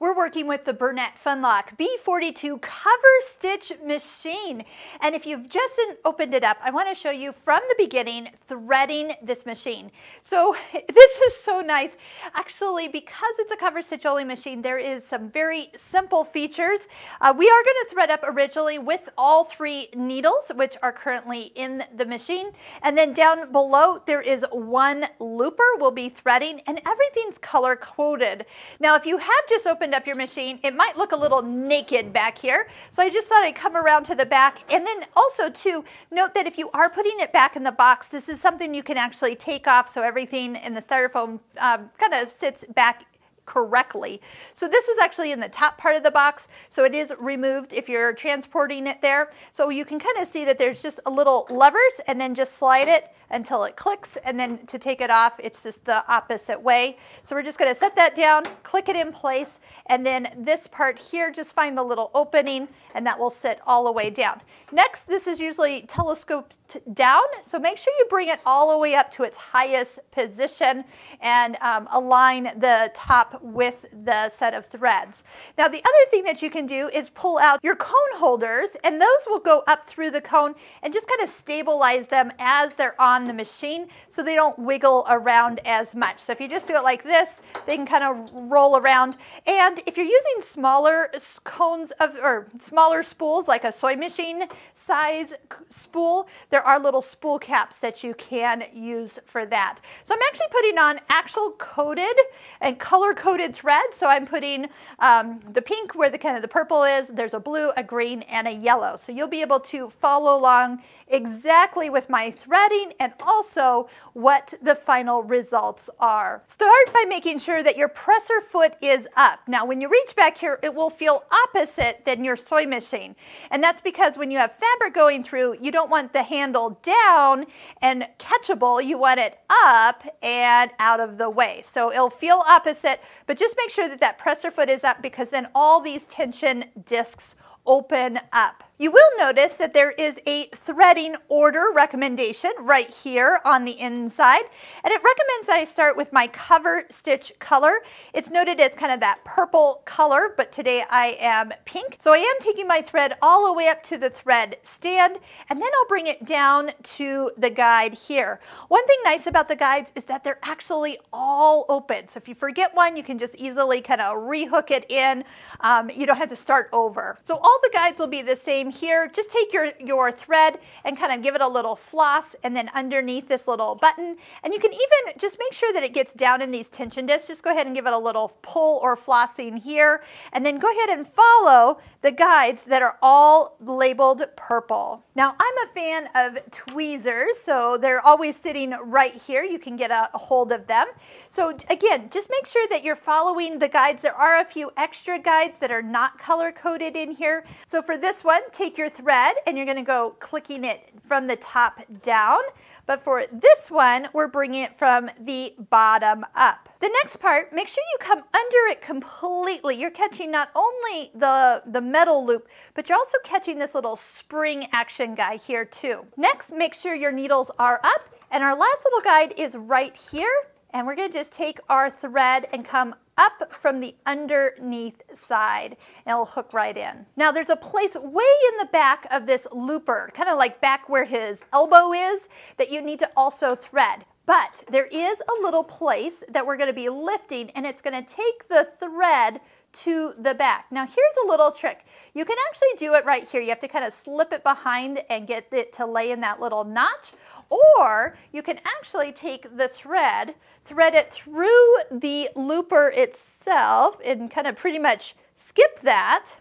We're working with the Bernette Funlock B42 cover stitch machine. And if you've just opened it up, I want to show you from the beginning threading this machine. So this is so nice. Actually, because it's a cover stitch only machine, there is some very simple features. Uh, we are going to thread up originally with all three needles, which are currently in the machine. And then down below, there is one looper we'll be threading and everything's color coded. Now, if you have just opened opened up your machine, it might look a little naked back here. So I just thought I'd come around to the back. And then also too, note that if you are putting it back in the box, this is something you can actually take off so everything in the styrofoam um, kind of sits back correctly. So this was actually in the top part of the box, so it is removed if you're transporting it there. So you can kind of see that there's just a little levers and then just slide it until it clicks and then to take it off it's just the opposite way. So we're just going to set that down, click it in place and then this part here just find the little opening and that will sit all the way down. Next this is usually telescoped down so make sure you bring it all the way up to its highest position and um, align the top with the set of threads. Now the other thing that you can do is pull out your cone holders and those will go up through the cone and just kind of stabilize them as they're on the machine so they don't wiggle around as much. So if you just do it like this, they can kind of roll around. And if you're using smaller cones of, or smaller spools, like a sewing machine size spool, there are little spool caps that you can use for that. So I'm actually putting on actual coded and color coded thread. So I'm putting um, the pink where the kind of the purple is, there's a blue, a green, and a yellow. So you'll be able to follow along exactly with my threading and also what the final results are. Start by making sure that your presser foot is up. Now when you reach back here, it will feel opposite than your sewing machine. And that's because when you have fabric going through, you don't want the handle down and catchable, you want it up and out of the way. So it'll feel opposite, but just make sure that that presser foot is up because then all these tension discs open up. You will notice that there is a threading order recommendation right here on the inside, and it recommends that I start with my cover stitch color. It's noted as kind of that purple color, but today I am pink. So I am taking my thread all the way up to the thread stand, and then I'll bring it down to the guide here. One thing nice about the guides is that they're actually all open. So if you forget one, you can just easily kind of rehook it in. Um, you don't have to start over. So all the guides will be the same here, just take your, your thread and kind of give it a little floss and then underneath this little button. And you can even just make sure that it gets down in these tension discs. Just go ahead and give it a little pull or flossing here. And then go ahead and follow the guides that are all labeled purple. Now I'm a fan of tweezers, so they're always sitting right here. You can get a, hold of them. So again, just make sure that you're following the guides. There are a few extra guides that are not color coded in here. So for this one, take your thread and you're gonna go clicking it from the top down. But for this one, we're bringing it from the bottom up. The next part, make sure you come under it completely. You're catching not only the, the metal loop, but you're also catching this little spring action guy here too. Next, make sure your needles are up. And our last little guide is right here. And we're gonna just take our thread and come up from the underneath side and it'll hook right in. Now there's a place way in the back of this looper, kind of like back where his elbow is, that you need to also thread. But there is a little place that we're going to be lifting and it's going to take the thread to the back. Now here's a little trick. You can actually do it right here. You have to kind of slip it behind and get it to lay in that little notch. Or you can actually take the thread, thread it through the looper itself and kind of pretty much skip that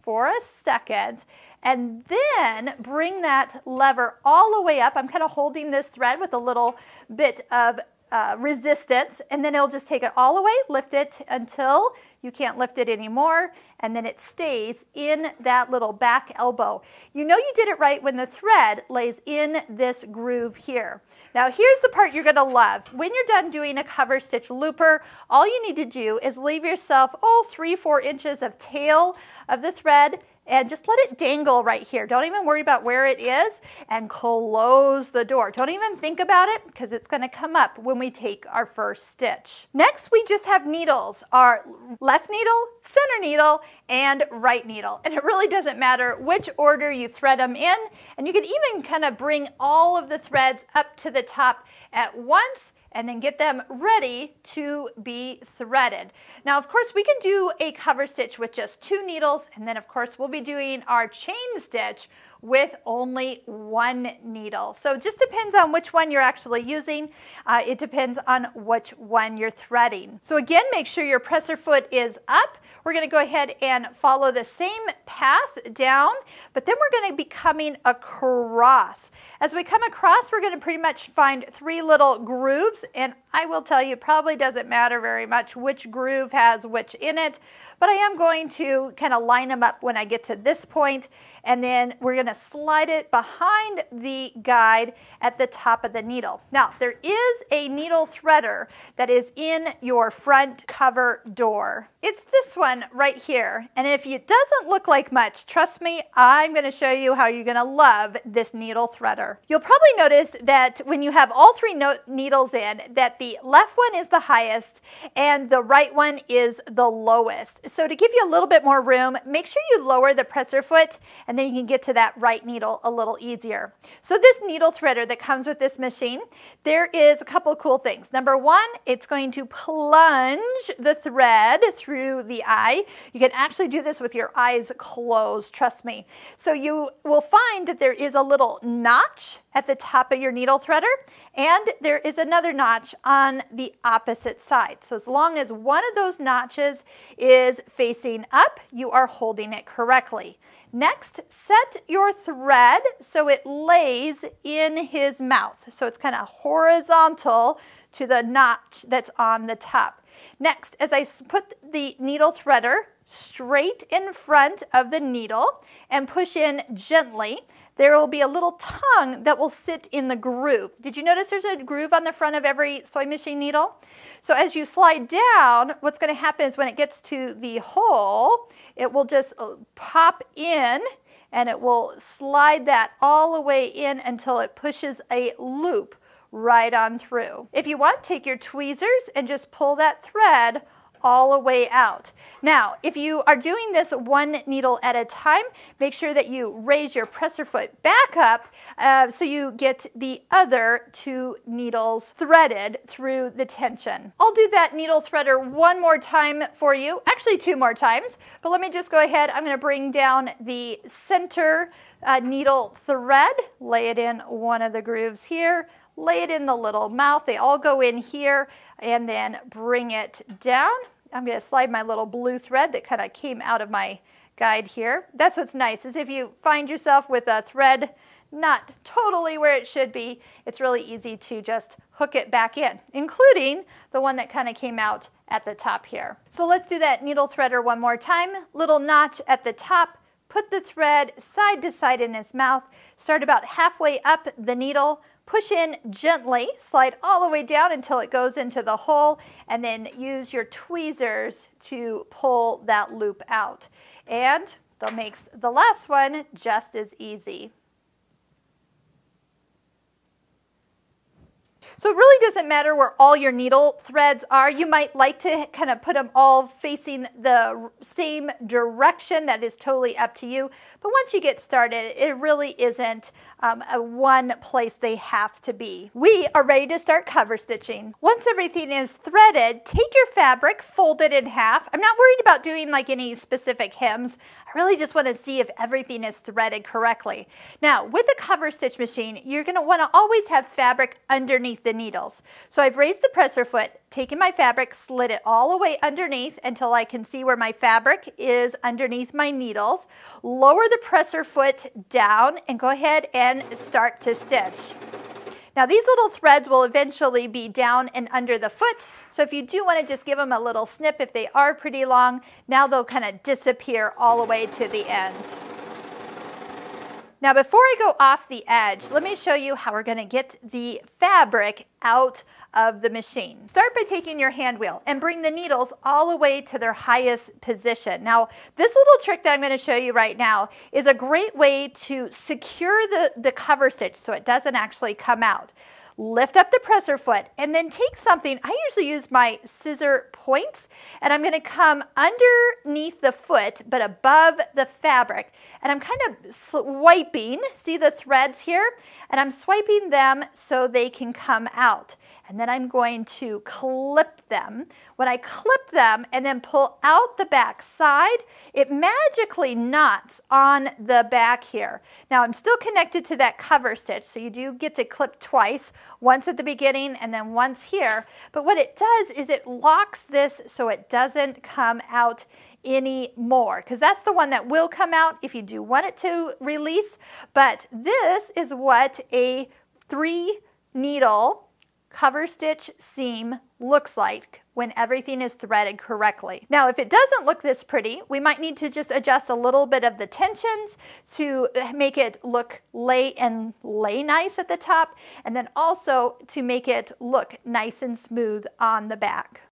for a second and then bring that lever all the way up. I'm kind of holding this thread with a little bit of uh, resistance and then it'll just take it all the way, lift it until you can't lift it anymore and then it stays in that little back elbow. You know you did it right when the thread lays in this groove here. Now here's the part you're to love. When you're done doing a cover stitch looper, all you need to do is leave yourself, oh, three, four inches of tail of the thread and just let it dangle right here. Don't even worry about where it is and close the door. Don't even think about it because it's gonna come up when we take our first stitch. Next, we just have needles, our left needle, center needle, and right needle. And it really doesn't matter which order you thread them in. And you can even kind of bring all of the threads up to the top at once and then get them ready to be threaded. Now, of course, we can do a cover stitch with just two needles, and then of course, we'll be doing our chain stitch with only one needle. So it just depends on which one you're actually using. Uh, it depends on which one you're threading. So again, make sure your presser foot is up. We're gonna go ahead and follow the same path down, but then we're gonna be coming across. As we come across, we're gonna pretty much find three little grooves, and I will tell you, probably doesn't matter very much which groove has which in it, but I am going to kind of line them up when I get to this point, and then we're going to slide it behind the guide at the top of the needle. Now, there is a needle threader that is in your front cover door. It's this one right here, and if it doesn't look like much, trust me, I'm going to show you how you're going to love this needle threader. You'll probably notice that when you have all three no needles in, that the left one is the highest and the right one is the lowest. So to give you a little bit more room, make sure you lower the presser foot and then you can get to that right needle a little easier. So this needle threader that comes with this machine, there is a couple cool things. Number one, it's going to plunge the thread through the eye. You can actually do this with your eyes closed, trust me. So you will find that there is a little notch at the top of your needle threader and there is another notch on the opposite side. So as long as one of those notches is facing up, you are holding it correctly. Next, set your thread so it lays in his mouth. So it's kind of horizontal to the notch that's on the top. Next, as I put the needle threader straight in front of the needle and push in gently, there will be a little tongue that will sit in the groove. Did you notice there's a groove on the front of every sewing machine needle? So as you slide down, what's going to happen is when it gets to the hole, it will just uh, pop in and it will slide that all the way in until it pushes a loop right on through. If you want, take your tweezers and just pull that thread all the way out. Now, if you are doing this one needle at a time, make sure that you raise your presser foot back up uh, so you get the other two needles threaded through the tension. I'll do that needle threader one more time for you, actually two more times, but let me just go ahead. I'm gonna bring down the center uh, needle thread, lay it in one of the grooves here, lay it in the little mouth. They all go in here and then bring it down. I'm going to slide my little blue thread that kind of came out of my guide here. That's what's nice is if you find yourself with a thread not totally where it should be, it's really easy to just hook it back in, including the one that kind of came out at the top here. So let's do that needle threader one more time. Little notch at the top, put the thread side to side in his mouth, start about halfway up the needle, Push in gently, slide all the way down until it goes into the hole, and then use your tweezers to pull that loop out. And that makes the last one just as easy. So it really doesn't matter where all your needle threads are. You might like to kind of put them all facing the same direction. That is totally up to you. But once you get started, it really isn't um, a one place they have to be. We are ready to start cover stitching. Once everything is threaded, take your fabric, fold it in half. I'm not worried about doing like any specific hems. I really just want to see if everything is threaded correctly. Now, with a cover stitch machine, you're going to want to always have fabric underneath the needles. So I've raised the presser foot, taken my fabric, slid it all the way underneath until I can see where my fabric is underneath my needles. Lower the presser foot down and go ahead and start to stitch. Now these little threads will eventually be down and under the foot, so if you do want to just give them a little snip if they are pretty long, now they'll kind of disappear all the way to the end. Now before I go off the edge, let me show you how we're going to get the fabric out of the machine. Start by taking your hand wheel and bring the needles all the way to their highest position. Now this little trick that I'm going to show you right now is a great way to secure the, the cover stitch so it doesn't actually come out lift up the presser foot, and then take something. I usually use my scissor points, and I'm going to come underneath the foot, but above the fabric. And I'm kind of swiping, see the threads here? And I'm swiping them so they can come out and then I'm going to clip them. When I clip them and then pull out the back side, it magically knots on the back here. Now I'm still connected to that cover stitch, so you do get to clip twice, once at the beginning and then once here. But what it does is it locks this so it doesn't come out anymore because that's the one that will come out if you do want it to release. But this is what a three needle cover stitch seam looks like when everything is threaded correctly. Now, if it doesn't look this pretty, we might need to just adjust a little bit of the tensions to make it look lay and lay nice at the top, and then also to make it look nice and smooth on the back.